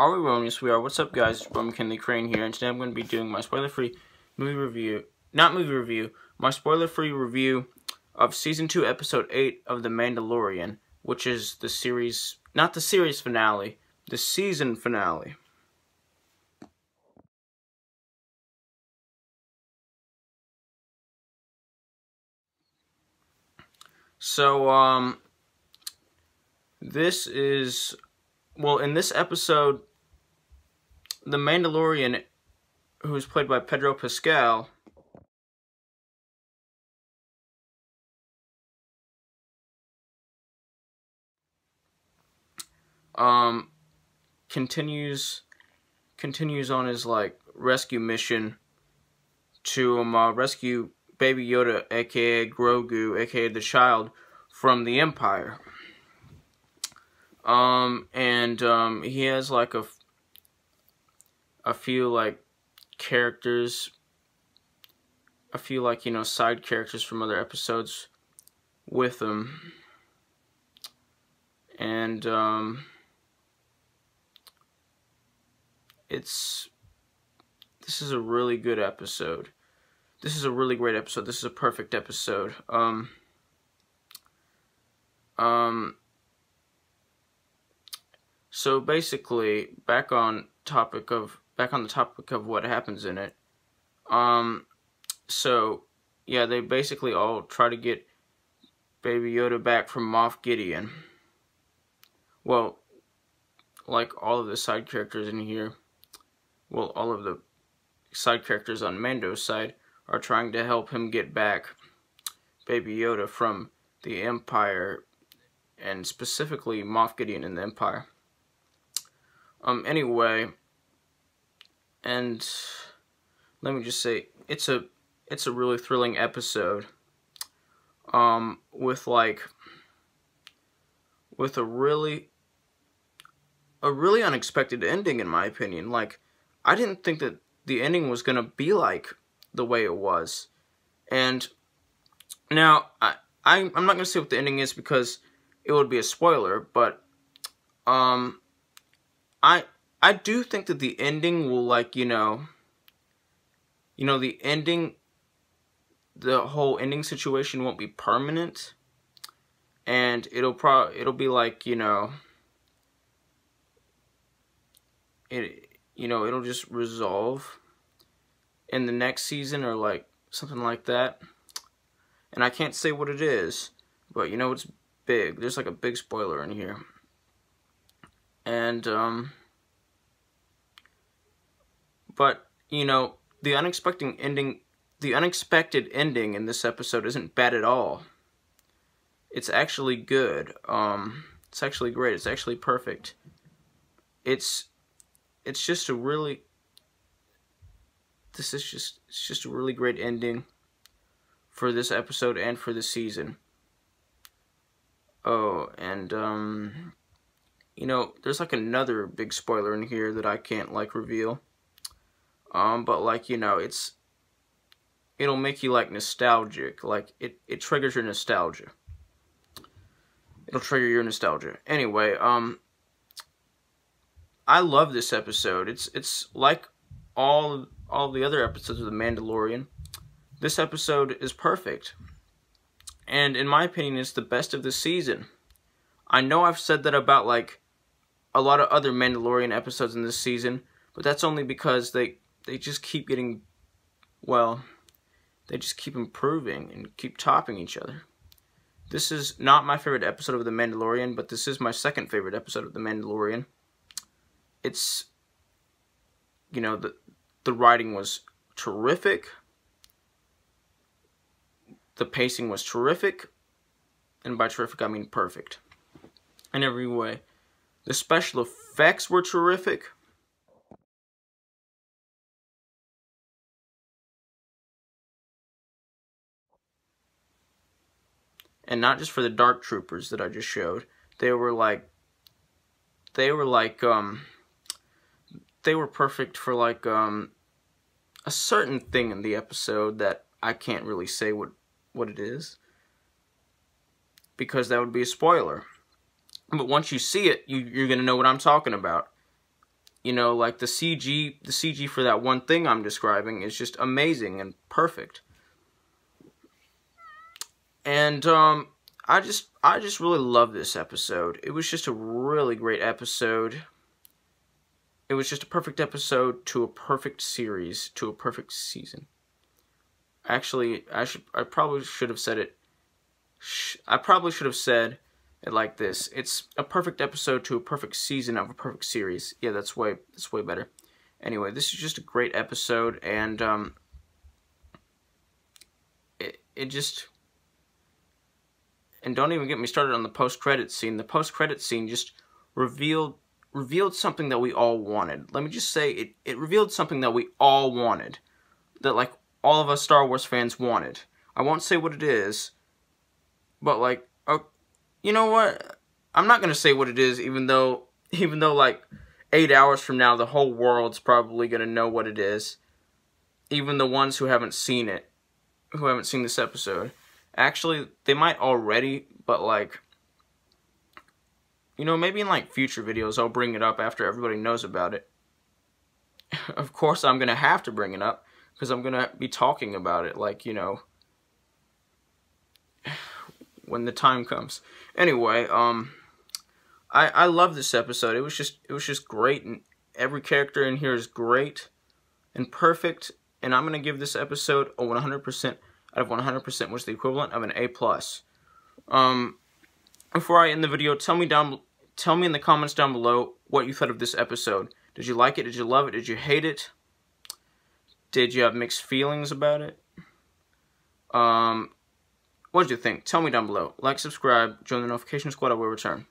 Are we? Yes, we are. What's up, guys? It's McKinley Crain here, and today I'm going to be doing my spoiler-free movie review, not movie review, my spoiler-free review of Season 2, Episode 8 of The Mandalorian, which is the series, not the series finale, the season finale. So, um, this is, well, in this episode, the Mandalorian, who's played by Pedro Pascal, um, continues continues on his like rescue mission to um, uh, rescue Baby Yoda, aka Grogu, aka the child, from the Empire. Um, and um, he has like a, a few like characters, a few like you know side characters from other episodes with them. and um, it's this is a really good episode this is a really great episode. This is a perfect episode. Um, um, so basically, back on topic of back on the topic of what happens in it. Um, so yeah, they basically all try to get Baby Yoda back from Moff Gideon. Well, like all of the side characters in here, well, all of the side characters on Mando's side are trying to help him get back Baby Yoda from the Empire, and specifically Moff Gideon in the Empire. Um, anyway, and let me just say, it's a it's a really thrilling episode. Um, with like, with a really, a really unexpected ending in my opinion. Like, I didn't think that the ending was gonna be like the way it was. And now, I, I, am not going to say what the ending is because it would be a spoiler, but um, I, I do think that the ending will, like, you know, you know, the ending, the whole ending situation won't be permanent. And it'll pro it'll be like, you know, it, you know, it'll just resolve in the next season or like something like that. And I can't say what it is, but you know it's big. There's like a big spoiler in here. And um but you know, the unexpected ending the unexpected ending in this episode isn't bad at all. It's actually good. Um it's actually great. It's actually perfect. It's it's just a really this is just it's just a really great ending for this episode and for the season. Oh, and um you know, there's like another big spoiler in here that I can't like reveal. Um but like, you know, it's it'll make you like nostalgic, like it it triggers your nostalgia. It'll trigger your nostalgia. Anyway, um I love this episode. It's it's like all all the other episodes of The Mandalorian, this episode is perfect. And in my opinion, it's the best of the season. I know I've said that about like a lot of other Mandalorian episodes in this season, but that's only because they they just keep getting well, they just keep improving and keep topping each other. This is not my favorite episode of The Mandalorian, but this is my second favorite episode of The Mandalorian. It's you know, the the writing was terrific. The pacing was terrific. And by terrific, I mean perfect. In every way. The special effects were terrific. And not just for the Dark Troopers that I just showed. They were like, they were like, um, they were perfect for like um, a certain thing in the episode that I can't really say what what it is because that would be a spoiler. But once you see it, you, you're gonna know what I'm talking about. you know, like the CG, the CG for that one thing I'm describing is just amazing and perfect. And um, I just, I just really love this episode. It was just a really great episode. It was just a perfect episode to a perfect series to a perfect season. Actually, I should, I probably should have said it. I probably should have said it like this. It's a perfect episode to a perfect season of a perfect series. Yeah, that's way that's way better. Anyway, this is just a great episode, and um, it it just and don't even get me started on the post credit scene. The post credit scene just revealed revealed something that we all wanted. Let me just say it it revealed something that we all wanted. That like all of us Star Wars fans wanted. I won't say what it is, but like you know what? I'm not gonna say what it is, even though even though like eight hours from now the whole world's probably gonna know what it is. Even the ones who haven't seen it, who haven't seen this episode. Actually, they might already, but like you know, maybe in like future videos I'll bring it up after everybody knows about it. of course I'm gonna have to bring it up because I'm gonna be talking about it like, you know, when the time comes. Anyway, um, I I love this episode. It was just it was just great, and every character in here is great and perfect. And I'm gonna give this episode a 100% out of 100%, which is the equivalent of an A. Um, before I end the video, tell me down tell me in the comments down below what you thought of this episode. Did you like it? Did you love it? Did you hate it? Did you have mixed feelings about it? Um, what did you think? Tell me down below. Like, subscribe, join the notification squad. I will return.